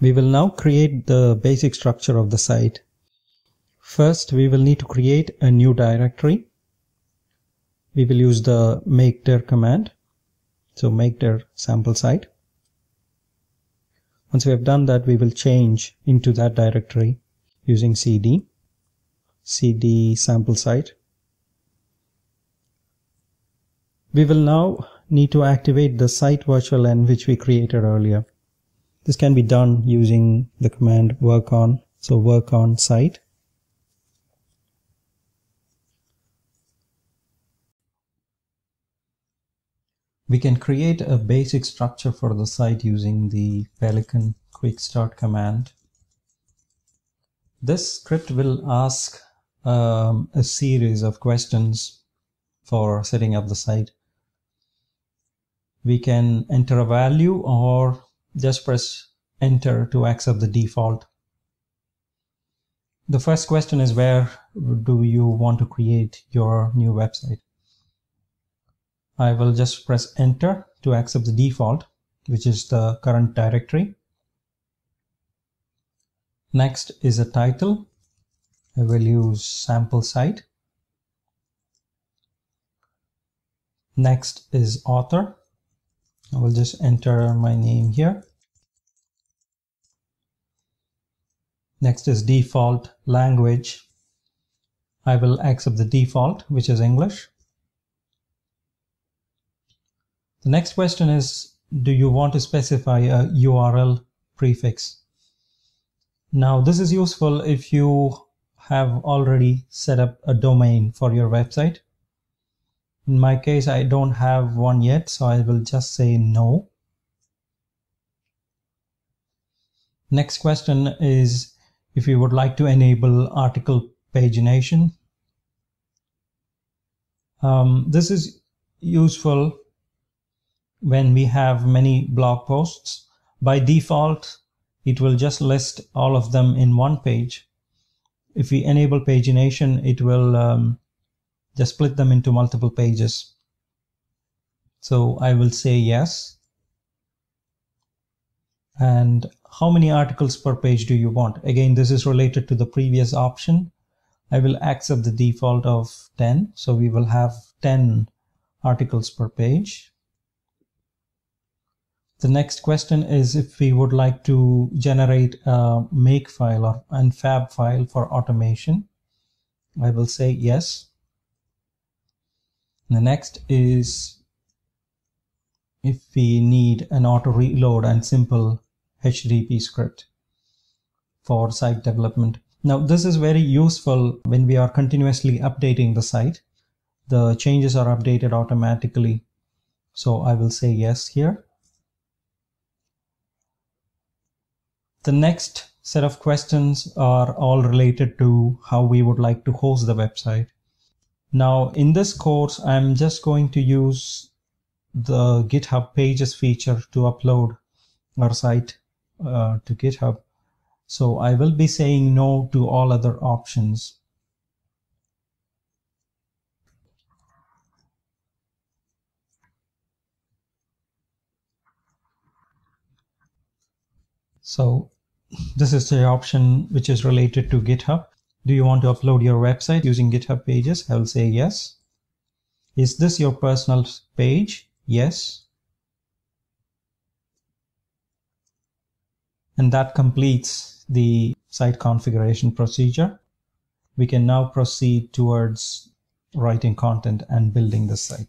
We will now create the basic structure of the site. First, we will need to create a new directory. We will use the make dir command. So make dir sample site. Once we have done that, we will change into that directory using cd, cd sample site. We will now need to activate the site virtual env which we created earlier. This can be done using the command work on. So work on site. We can create a basic structure for the site using the Pelican quick start command. This script will ask um, a series of questions for setting up the site. We can enter a value or just press enter to accept the default. The first question is where do you want to create your new website? I will just press enter to accept the default, which is the current directory. Next is a title. I will use sample site. Next is author. I will just enter my name here. Next is default language. I will accept the default, which is English. The next question is, do you want to specify a URL prefix? Now, this is useful if you have already set up a domain for your website. In my case, I don't have one yet, so I will just say no. Next question is if you would like to enable article pagination. Um, this is useful when we have many blog posts. By default, it will just list all of them in one page. If we enable pagination, it will um, just split them into multiple pages. So I will say yes. And how many articles per page do you want? Again, this is related to the previous option. I will accept the default of 10. So we will have 10 articles per page. The next question is if we would like to generate a make file or and fab file for automation. I will say yes. The next is if we need an auto reload and simple HTTP script for site development. Now, this is very useful when we are continuously updating the site. The changes are updated automatically. So I will say yes here. The next set of questions are all related to how we would like to host the website. Now, in this course, I'm just going to use the GitHub Pages feature to upload our site uh, to GitHub. So I will be saying no to all other options. So this is the option which is related to GitHub. Do you want to upload your website using GitHub pages? I will say yes. Is this your personal page? Yes. And that completes the site configuration procedure. We can now proceed towards writing content and building the site.